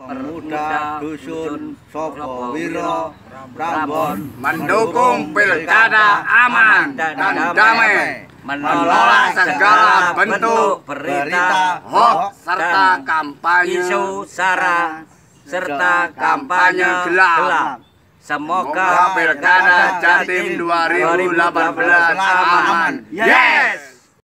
pemuda dusun Soko Wiro Prambon mendukung pilkada aman dan damai, menolak segala bentuk berita hoax serta kampanye isu sara serta kampanye gelap. Semoga Semoga pilkada Jatim 2018 aman. Yes!